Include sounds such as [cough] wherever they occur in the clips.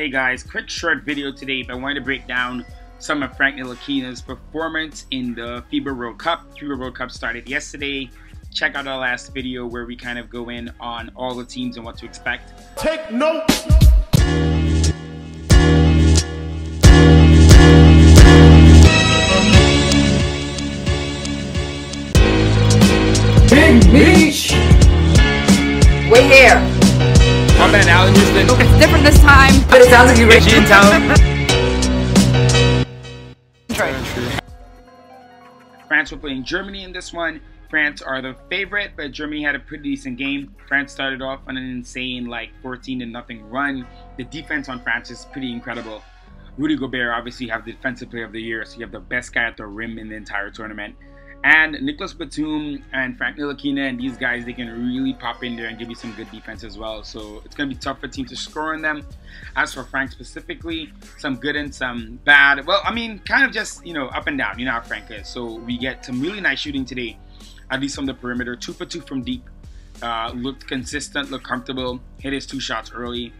Hey guys, quick short video today, but I wanted to break down some of Frank Ntilikina's performance in the FIBA World Cup. FIBA World Cup started yesterday. Check out our last video where we kind of go in on all the teams and what to expect. Take note. Big Beach! Wait here. My man, Allan Houston. It's different this time, but it sounds like you She didn't tell him. France were playing Germany in this one. France are the favorite, but Germany had a pretty decent game. France started off on an insane like 14 to nothing run. The defense on France is pretty incredible. Rudy Gobert obviously have the defensive player of the year, so you have the best guy at the rim in the entire tournament. And Nicolas Batum and Frank Ntilikina and these guys, they can really pop in there and give you some good defense as well. So it's going to be tough for teams to score on them. As for Frank specifically, some good and some bad. Well, I mean, kind of just, you know, up and down. You know how Frank is. So we get some really nice shooting today, at least from the perimeter. Two for two from deep. Uh, looked consistent, looked comfortable, hit his two shots early.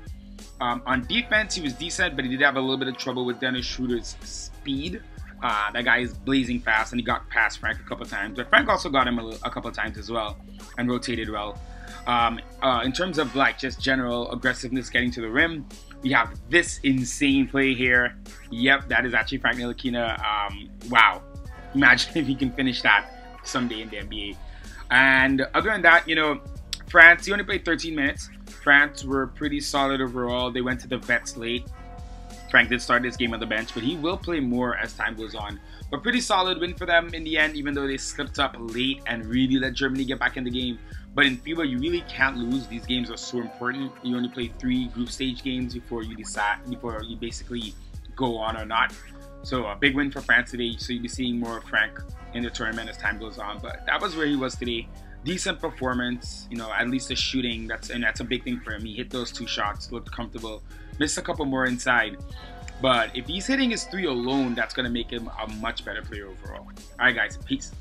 Um, on defense, he was decent, but he did have a little bit of trouble with Dennis Schroeder's speed. Uh, that guy is blazing fast, and he got past Frank a couple times. But Frank also got him a, a couple times as well, and rotated well. Um, uh, in terms of like just general aggressiveness getting to the rim, we have this insane play here. Yep, that is actually Frank Ntilikina. Um, wow, imagine [laughs] if he can finish that someday in the NBA. And other than that, you know, France, he only played 13 minutes. France were pretty solid overall. They went to the vets late. Frank did start this game on the bench, but he will play more as time goes on. But pretty solid win for them in the end, even though they slipped up late and really let Germany get back in the game. But in FIBA, you really can't lose. These games are so important. You only play three group stage games before you decide, before you basically go on or not. So a big win for France today. So you'll be seeing more of Frank in the tournament as time goes on. But that was where he was today. Decent performance, you know, at least the shooting. That's and that's a big thing for him. He hit those two shots, looked comfortable. Missed a couple more inside. But if he's hitting his three alone, that's gonna make him a much better player overall. Alright guys, peace.